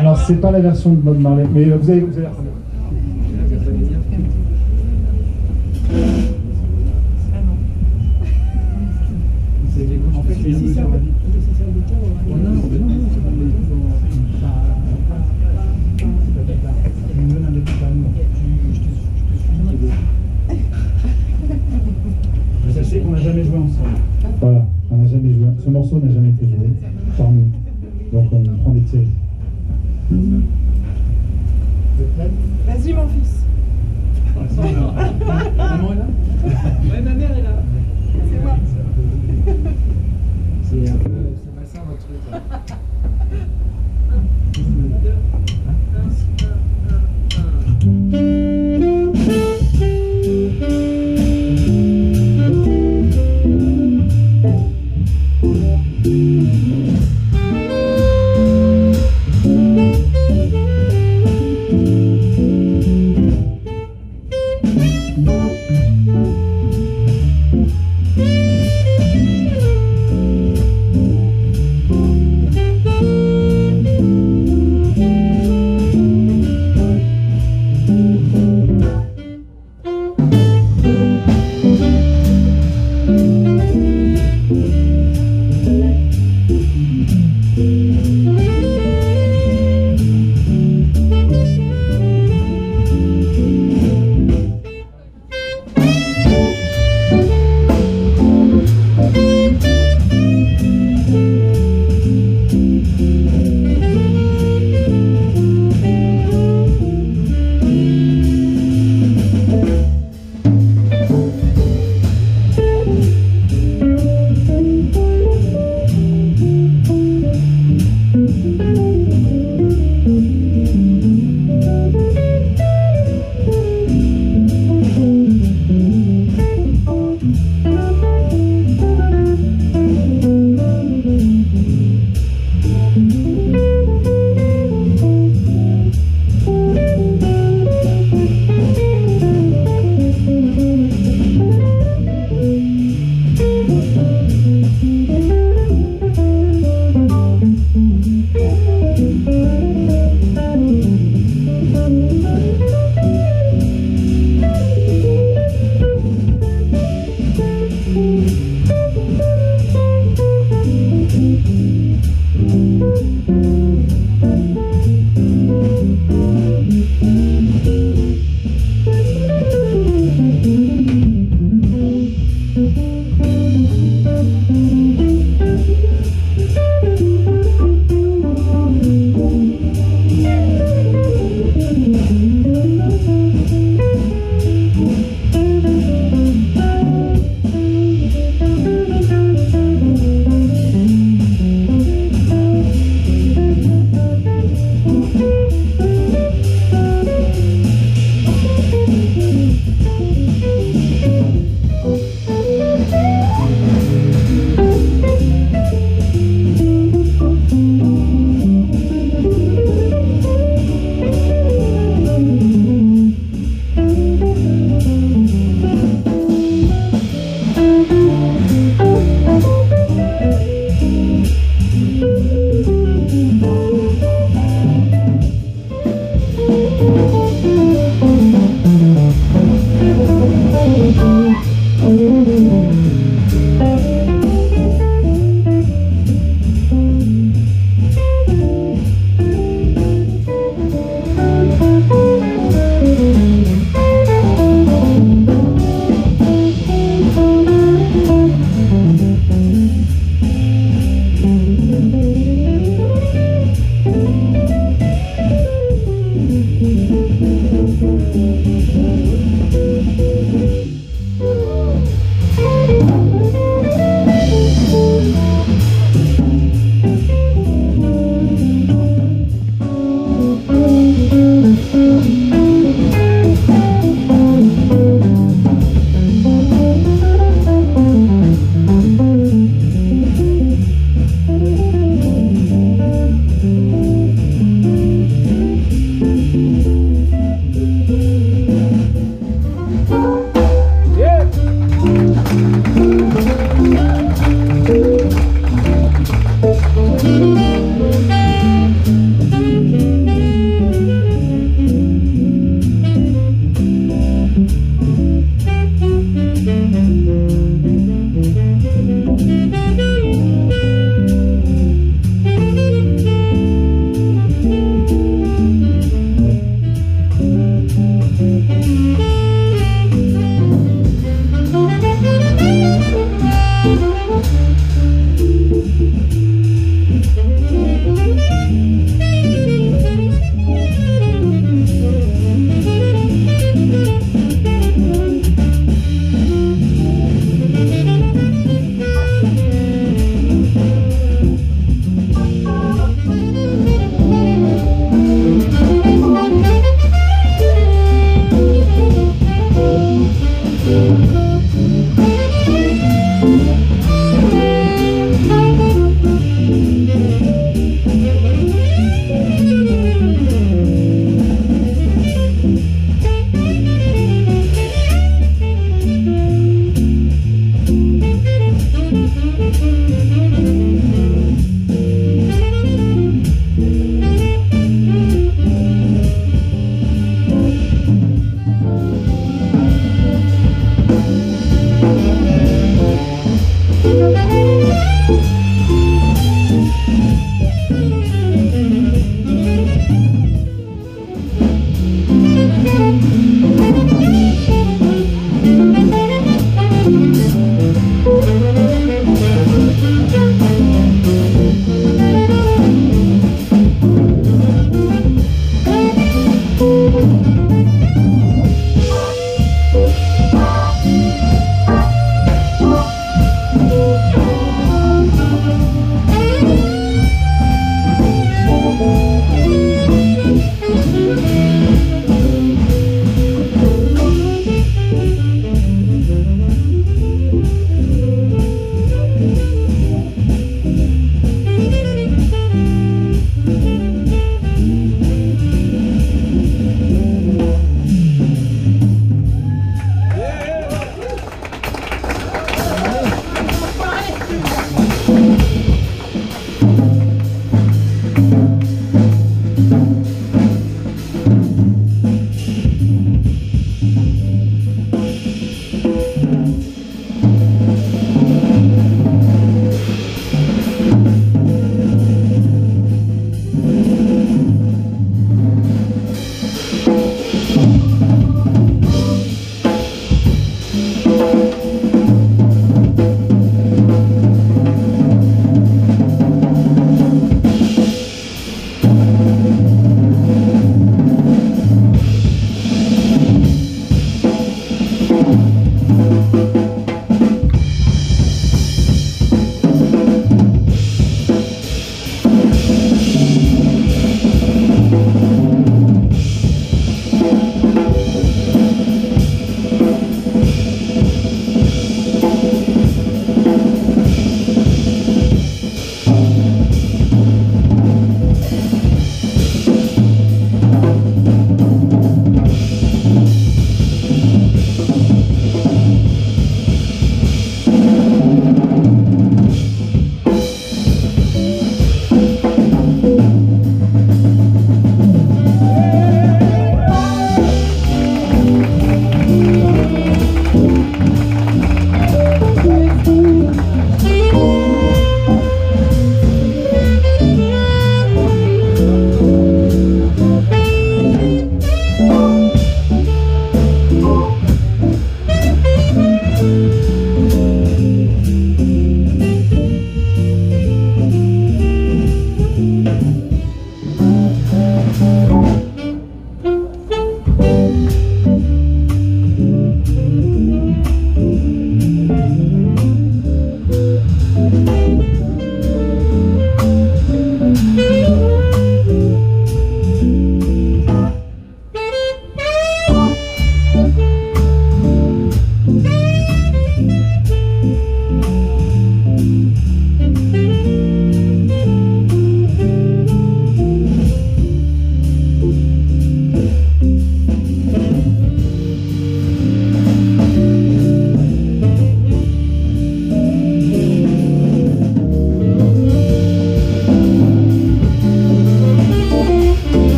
Alors, c'est pas la version de Bob Marley, mais vous allez, vous allez sachez qu'on n'a jamais joué ensemble. Voilà, on n'a jamais joué. Ce morceau n'a jamais été joué par nous. Donc on prend des pièges. Vas-y, mon fils. Maman est là Ouais, ma mère est là. C'est moi. C'est un peu. C'est pas ça votre truc.